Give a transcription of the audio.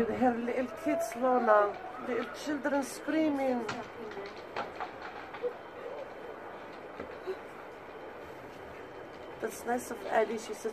Her little kids, Lorna. Little children screaming. That's nice of Addie. She said.